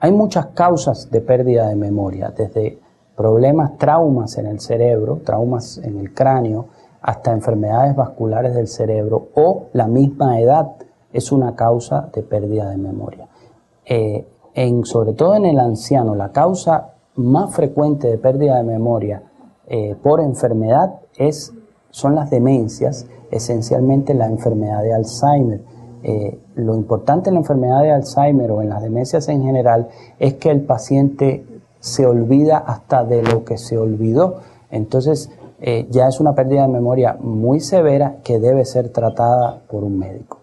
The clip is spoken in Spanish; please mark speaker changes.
Speaker 1: Hay muchas causas de pérdida de memoria, desde problemas, traumas en el cerebro, traumas en el cráneo, hasta enfermedades vasculares del cerebro o la misma edad es una causa de pérdida de memoria. Eh, en, sobre todo en el anciano, la causa más frecuente de pérdida de memoria eh, por enfermedad es, son las demencias, esencialmente la enfermedad de Alzheimer. Eh, lo importante en la enfermedad de Alzheimer o en las demencias en general es que el paciente se olvida hasta de lo que se olvidó. Entonces eh, ya es una pérdida de memoria muy severa que debe ser tratada por un médico.